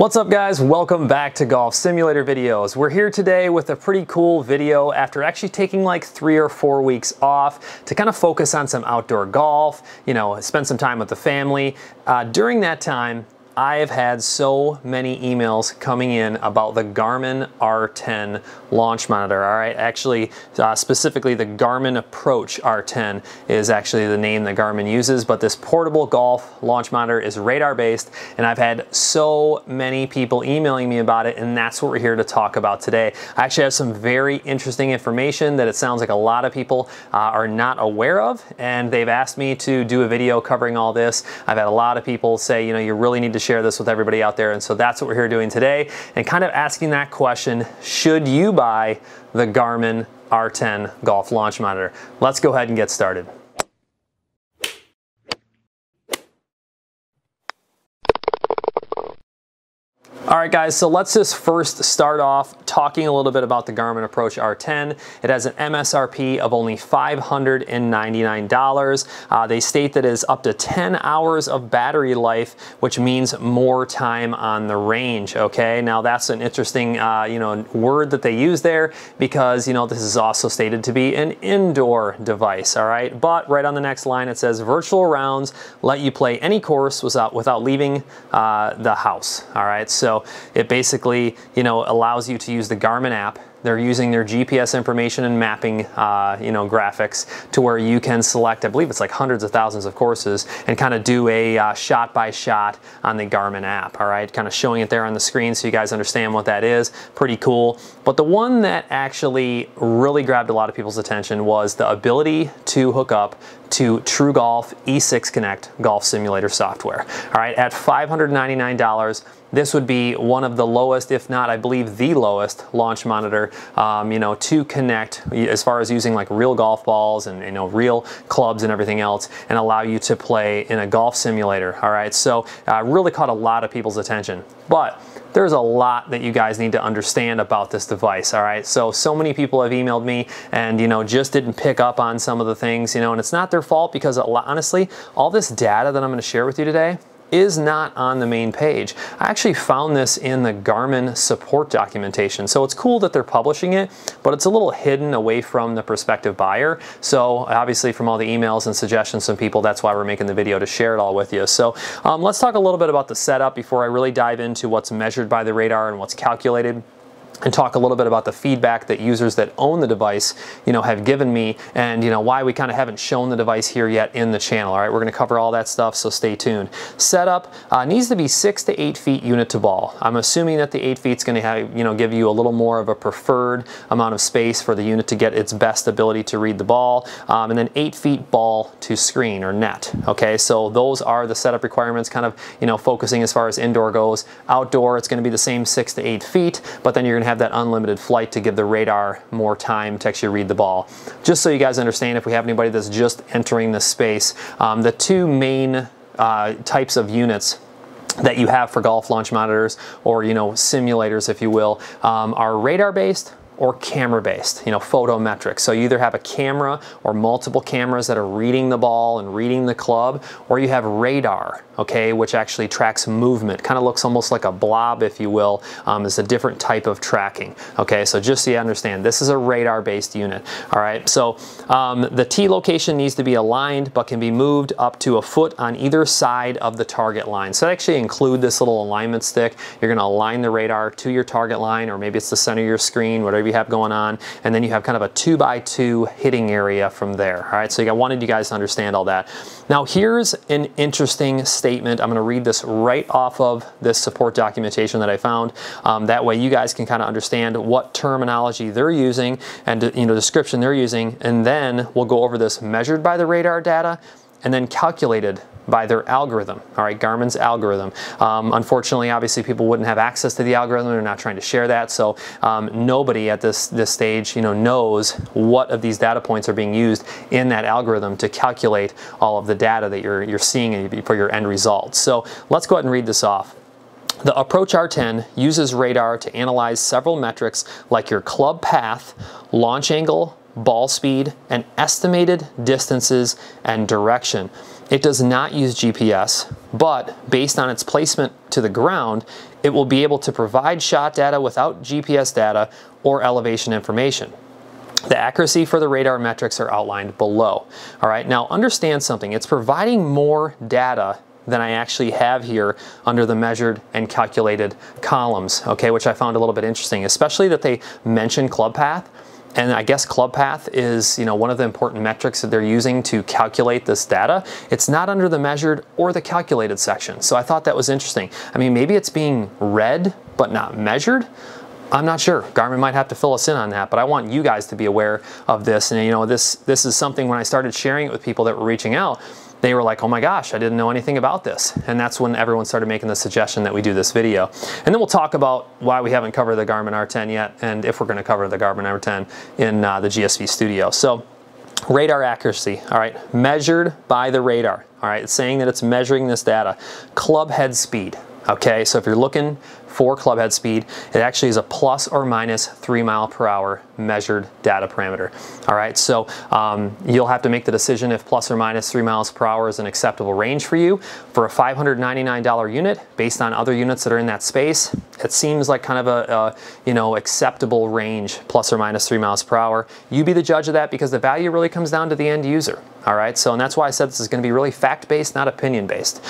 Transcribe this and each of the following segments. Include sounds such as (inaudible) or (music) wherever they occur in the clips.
What's up guys? Welcome back to Golf Simulator Videos. We're here today with a pretty cool video after actually taking like three or four weeks off to kind of focus on some outdoor golf, you know, spend some time with the family. Uh, during that time, I have had so many emails coming in about the Garmin R10 launch monitor. All right, actually, uh, specifically the Garmin Approach R10 is actually the name that Garmin uses, but this portable golf launch monitor is radar based, and I've had so many people emailing me about it, and that's what we're here to talk about today. I actually have some very interesting information that it sounds like a lot of people uh, are not aware of, and they've asked me to do a video covering all this. I've had a lot of people say, you know, you really need to share this with everybody out there. And so that's what we're here doing today and kind of asking that question, should you buy the Garmin R10 Golf Launch Monitor? Let's go ahead and get started. All right guys, so let's just first start off talking a little bit about the Garmin Approach R10. It has an MSRP of only $599. Uh, they state that it is up to 10 hours of battery life, which means more time on the range, okay? Now that's an interesting, uh, you know, word that they use there because, you know, this is also stated to be an indoor device, all right? But right on the next line, it says virtual rounds let you play any course without, without leaving uh, the house, all right? So it basically, you know, allows you to use the Garmin app they're using their GPS information and mapping, uh, you know, graphics to where you can select, I believe it's like hundreds of thousands of courses and kind of do a uh, shot by shot on the Garmin app, all right? Kind of showing it there on the screen so you guys understand what that is. Pretty cool. But the one that actually really grabbed a lot of people's attention was the ability to hook up to TruGolf E6 Connect golf simulator software. All right, at $599, this would be one of the lowest, if not, I believe, the lowest launch monitor, um, you know, to connect as far as using like real golf balls and, you know, real clubs and everything else and allow you to play in a golf simulator. All right, so uh, really caught a lot of people's attention. But there's a lot that you guys need to understand about this device, all right? So, so many people have emailed me and, you know, just didn't pick up on some of the things, you know, and it's not their fault because honestly, all this data that I'm gonna share with you today, is not on the main page. I actually found this in the Garmin support documentation. So it's cool that they're publishing it, but it's a little hidden away from the prospective buyer. So obviously from all the emails and suggestions from people, that's why we're making the video to share it all with you. So um, let's talk a little bit about the setup before I really dive into what's measured by the radar and what's calculated and talk a little bit about the feedback that users that own the device, you know, have given me and, you know, why we kind of haven't shown the device here yet in the channel. All right, we're going to cover all that stuff, so stay tuned. Setup uh, needs to be six to eight feet unit to ball. I'm assuming that the eight feet is going to have, you know, give you a little more of a preferred amount of space for the unit to get its best ability to read the ball. Um, and then eight feet ball to screen or net. Okay, so those are the setup requirements, kind of, you know, focusing as far as indoor goes. Outdoor, it's going to be the same six to eight feet, but then you're going to have that unlimited flight to give the radar more time to actually read the ball. Just so you guys understand, if we have anybody that's just entering the space, um, the two main uh, types of units that you have for golf launch monitors or you know simulators if you will um, are radar based or camera based, you know, photometric. So you either have a camera or multiple cameras that are reading the ball and reading the club, or you have radar, okay, which actually tracks movement. Kind of looks almost like a blob, if you will. Um, it's a different type of tracking, okay? So just so you understand, this is a radar based unit, all right? So um, the tee location needs to be aligned, but can be moved up to a foot on either side of the target line. So actually include this little alignment stick. You're gonna align the radar to your target line, or maybe it's the center of your screen, whatever you have going on, and then you have kind of a two by two hitting area from there. All right, so I wanted you guys to understand all that. Now here's an interesting statement. I'm gonna read this right off of this support documentation that I found. Um, that way you guys can kind of understand what terminology they're using and you know description they're using, and then we'll go over this measured by the radar data and then calculated by their algorithm, all right, Garmin's algorithm. Um, unfortunately, obviously, people wouldn't have access to the algorithm. They're not trying to share that, so um, nobody at this this stage, you know, knows what of these data points are being used in that algorithm to calculate all of the data that you're you're seeing for your end results. So let's go ahead and read this off. The Approach R10 uses radar to analyze several metrics like your club path, launch angle, ball speed, and estimated distances and direction. It does not use GPS, but based on its placement to the ground, it will be able to provide shot data without GPS data or elevation information. The accuracy for the radar metrics are outlined below. All right, now understand something. It's providing more data than I actually have here under the measured and calculated columns, okay, which I found a little bit interesting, especially that they mention club path. And I guess club path is, you know, one of the important metrics that they're using to calculate this data. It's not under the measured or the calculated section. So I thought that was interesting. I mean, maybe it's being read but not measured. I'm not sure. Garmin might have to fill us in on that, but I want you guys to be aware of this. And you know, this this is something when I started sharing it with people that were reaching out, they were like, oh my gosh, I didn't know anything about this. And that's when everyone started making the suggestion that we do this video. And then we'll talk about why we haven't covered the Garmin R10 yet, and if we're gonna cover the Garmin R10 in uh, the GSV studio. So radar accuracy, all right, measured by the radar, all right, it's saying that it's measuring this data. Club head speed, okay, so if you're looking for club head speed. It actually is a plus or minus three mile per hour measured data parameter. All right, so um, you'll have to make the decision if plus or minus three miles per hour is an acceptable range for you. For a $599 unit, based on other units that are in that space, it seems like kind of a, a you know acceptable range, plus or minus three miles per hour. You be the judge of that because the value really comes down to the end user. All right, so and that's why I said this is going to be really fact-based, not opinion-based.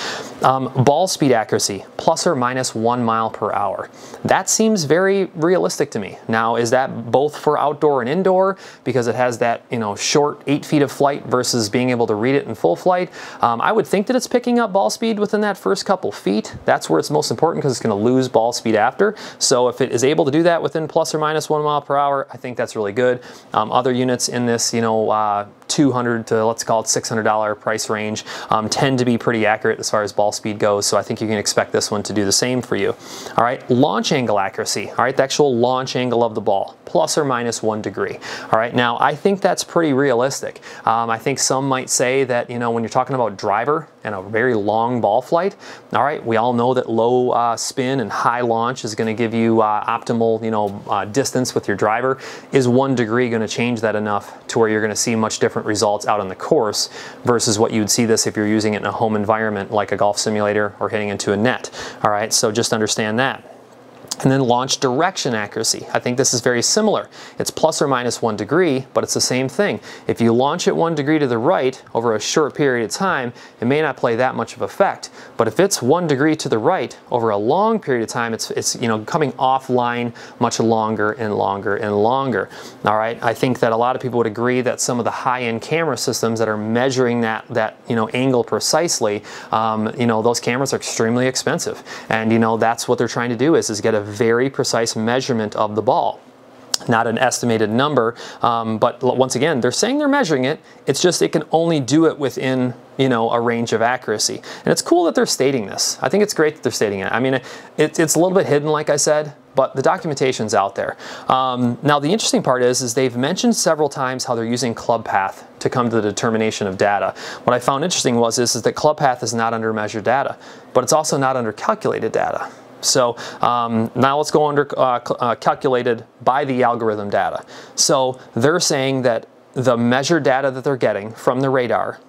Um, ball speed accuracy, plus or minus one mile per hour. That seems very realistic to me. Now, is that both for outdoor and indoor because it has that you know short eight feet of flight versus being able to read it in full flight? Um, I would think that it's picking up ball speed within that first couple feet. That's where it's most important because it's going to lose ball speed after. So if it is able to do that within plus or minus one mile per hour, I think that's really good. Um, other units in this, you know, uh, 200 to let's call it $600 price range um, tend to be pretty accurate as far as ball speed goes. So I think you can expect this one to do the same for you. All right, launch angle accuracy. All right, the actual launch angle of the ball, plus or minus one degree. All right, now I think that's pretty realistic. Um, I think some might say that, you know, when you're talking about driver and a very long ball flight, all right, we all know that low uh, spin and high launch is gonna give you uh, optimal, you know, uh, distance with your driver. Is one degree gonna change that enough to where you're gonna see much different different results out on the course versus what you'd see this if you're using it in a home environment like a golf simulator or hitting into a net. All right, so just understand that. And then launch direction accuracy. I think this is very similar. It's plus or minus one degree, but it's the same thing. If you launch it one degree to the right over a short period of time, it may not play that much of effect. But if it's one degree to the right over a long period of time, it's, it's you know coming offline much longer and longer and longer. All right, I think that a lot of people would agree that some of the high-end camera systems that are measuring that that you know angle precisely, um, you know those cameras are extremely expensive, and you know that's what they're trying to do is is get a very precise measurement of the ball. Not an estimated number um, but once again they're saying they're measuring it. It's just it can only do it within you know a range of accuracy. And it's cool that they're stating this. I think it's great that they're stating it. I mean it, it's a little bit hidden like i said but the documentation's out there. Um, now the interesting part is is they've mentioned several times how they're using ClubPath to come to the determination of data. What i found interesting was is, is that ClubPath is not under measured data but it's also not under calculated data so um, now let's go under uh, uh, calculated by the algorithm data. So they're saying that the measured data that they're getting from the radar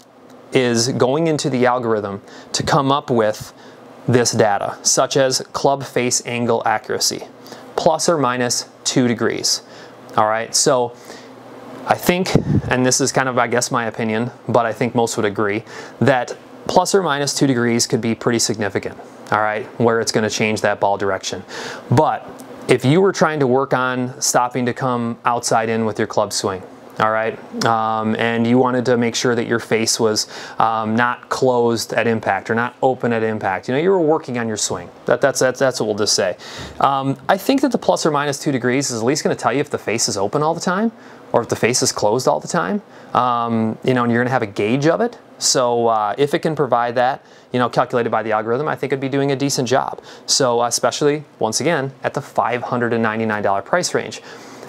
is going into the algorithm to come up with this data, such as club face angle accuracy, plus or minus two degrees. All right, so I think, and this is kind of, I guess, my opinion, but I think most would agree, that plus or minus two degrees could be pretty significant all right, where it's gonna change that ball direction. But if you were trying to work on stopping to come outside in with your club swing, all right, um, and you wanted to make sure that your face was um, not closed at impact or not open at impact. You know, you were working on your swing. That, that's, that's, that's what we'll just say. Um, I think that the plus or minus two degrees is at least gonna tell you if the face is open all the time or if the face is closed all the time. Um, you know, and you're gonna have a gauge of it. So uh, if it can provide that, you know, calculated by the algorithm, I think it'd be doing a decent job. So especially, once again, at the $599 price range.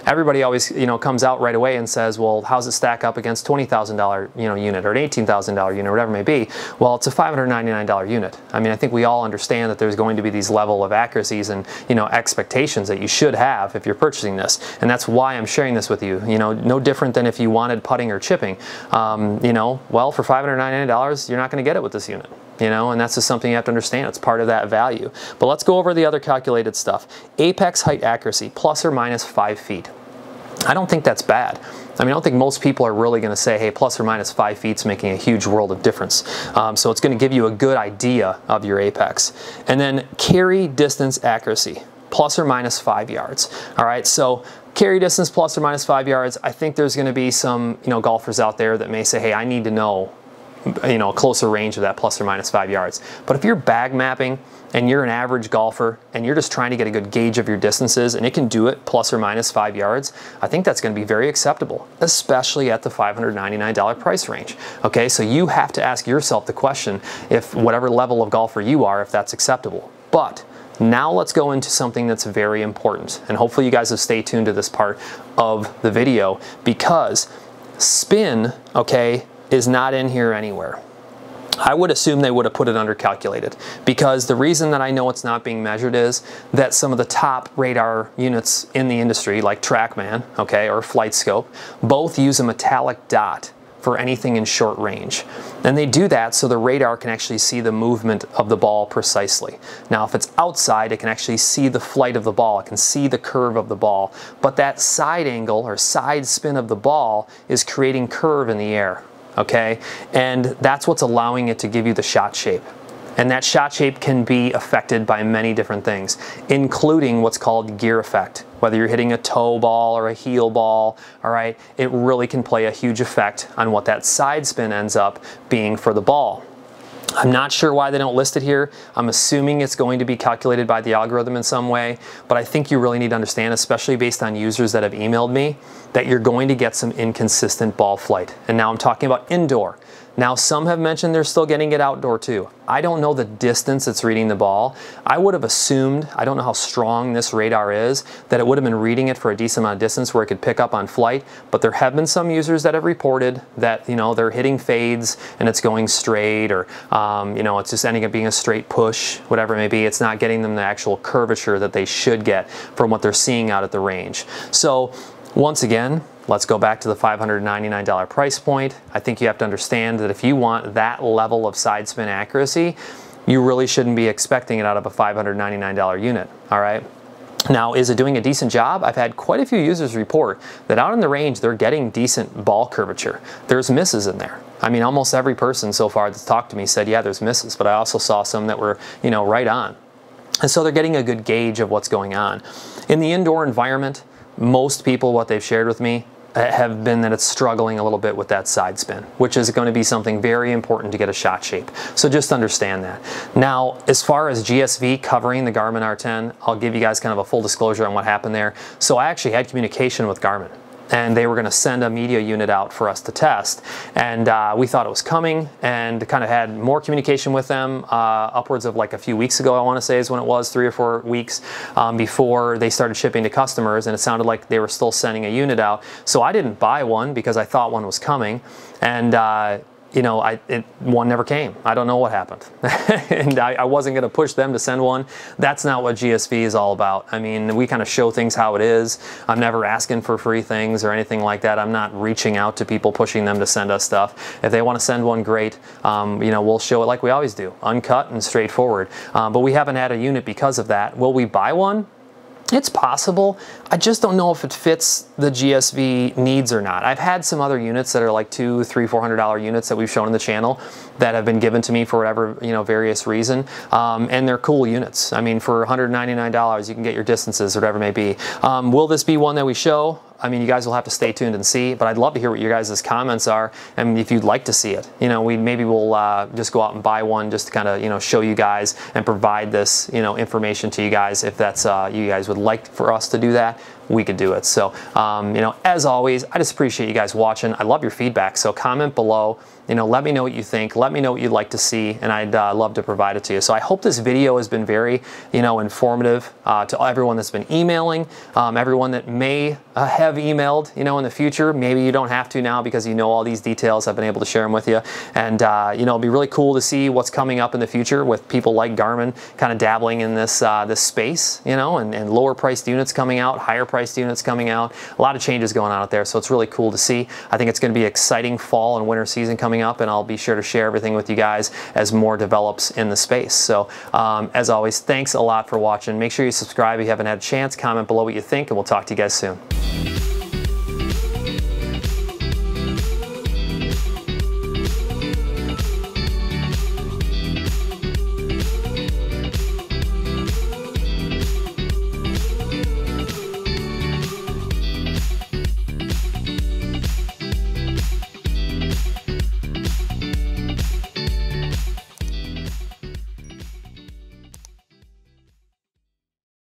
Everybody always you know comes out right away and says, well, how's it stack up against $20,000 you know unit or an $18,000 unit or whatever it may be? Well, it's a $599 unit. I mean, I think we all understand that there's going to be these level of accuracies and you know expectations that you should have if you're purchasing this, and that's why I'm sharing this with you. You know, no different than if you wanted putting or chipping. Um, you know, well, for $599, you're not going to get it with this unit you know, and that's just something you have to understand. It's part of that value. But let's go over the other calculated stuff. Apex height accuracy, plus or minus five feet. I don't think that's bad. I mean, I don't think most people are really going to say, hey, plus or minus five feet is making a huge world of difference. Um, so it's going to give you a good idea of your apex. And then carry distance accuracy, plus or minus five yards. All right, so carry distance plus or minus five yards. I think there's going to be some, you know, golfers out there that may say, hey, I need to know you know, a closer range of that plus or minus five yards. But if you're bag mapping and you're an average golfer and you're just trying to get a good gauge of your distances and it can do it plus or minus five yards, I think that's going to be very acceptable, especially at the $599 price range. Okay, so you have to ask yourself the question if whatever level of golfer you are, if that's acceptable. But now let's go into something that's very important. And hopefully you guys have stayed tuned to this part of the video because spin, okay, is not in here anywhere. I would assume they would have put it under calculated because the reason that I know it's not being measured is that some of the top radar units in the industry like TrackMan, okay, or FlightScope, both use a metallic dot for anything in short range. And they do that so the radar can actually see the movement of the ball precisely. Now if it's outside, it can actually see the flight of the ball, it can see the curve of the ball, but that side angle or side spin of the ball is creating curve in the air okay? And that's what's allowing it to give you the shot shape. And that shot shape can be affected by many different things, including what's called gear effect. Whether you're hitting a toe ball or a heel ball, all right, it really can play a huge effect on what that side spin ends up being for the ball. I'm not sure why they don't list it here. I'm assuming it's going to be calculated by the algorithm in some way, but I think you really need to understand, especially based on users that have emailed me, that you're going to get some inconsistent ball flight. And now I'm talking about indoor. Now, some have mentioned they're still getting it outdoor too. I don't know the distance it's reading the ball. I would have assumed, I don't know how strong this radar is, that it would have been reading it for a decent amount of distance where it could pick up on flight, but there have been some users that have reported that, you know, they're hitting fades and it's going straight or, um, you know, it's just ending up being a straight push, whatever it may be. It's not getting them the actual curvature that they should get from what they're seeing out at the range. So once again, Let's go back to the $599 price point. I think you have to understand that if you want that level of side spin accuracy, you really shouldn't be expecting it out of a $599 unit, all right? Now, is it doing a decent job? I've had quite a few users report that out in the range, they're getting decent ball curvature. There's misses in there. I mean, almost every person so far that's talked to me said, yeah, there's misses, but I also saw some that were, you know, right on. And so they're getting a good gauge of what's going on. In the indoor environment, most people, what they've shared with me, Uh, have been that it's struggling a little bit with that side spin, which is going to be something very important to get a shot shape. So just understand that. Now, as far as GSV covering the Garmin R10, I'll give you guys kind of a full disclosure on what happened there. So I actually had communication with Garmin and they were going to send a media unit out for us to test. And uh, we thought it was coming and kind of had more communication with them uh, upwards of like a few weeks ago, I want to say is when it was, three or four weeks um, before they started shipping to customers. And it sounded like they were still sending a unit out. So I didn't buy one because I thought one was coming. And uh, you know, I, it, one never came. I don't know what happened. (laughs) and I, I wasn't going to push them to send one. That's not what GSV is all about. I mean, we kind of show things how it is. I'm never asking for free things or anything like that. I'm not reaching out to people, pushing them to send us stuff. If they want to send one, great. Um, you know, we'll show it like we always do, uncut and straightforward. Um, but we haven't had a unit because of that. Will we buy one? It's possible. I just don't know if it fits the GSV needs or not. I've had some other units that are like two, three, four hundred dollar units that we've shown in the channel that have been given to me for whatever you know various reason, um, and they're cool units. I mean, for $199, you can get your distances, whatever it may be. Um, will this be one that we show? I mean, you guys will have to stay tuned and see, but I'd love to hear what your guys' comments are and if you'd like to see it. You know, we maybe we'll uh, just go out and buy one just to kind of, you know, show you guys and provide this, you know, information to you guys if that's, uh, you guys would like for us to do that. We could do it. So, um, you know, as always, I just appreciate you guys watching. I love your feedback. So comment below you know, let me know what you think. Let me know what you'd like to see, and I'd uh, love to provide it to you. So I hope this video has been very, you know, informative uh, to everyone that's been emailing, um, everyone that may uh, have emailed, you know, in the future. Maybe you don't have to now because you know all these details. I've been able to share them with you, and uh, you know, it'll be really cool to see what's coming up in the future with people like Garmin kind of dabbling in this uh, this space, you know, and, and lower priced units coming out, higher priced units coming out. A lot of changes going on out there, so it's really cool to see. I think it's going to be exciting fall and winter season coming up, and I'll be sure to share everything with you guys as more develops in the space. So, um, as always, thanks a lot for watching. Make sure you subscribe if you haven't had a chance. Comment below what you think, and we'll talk to you guys soon.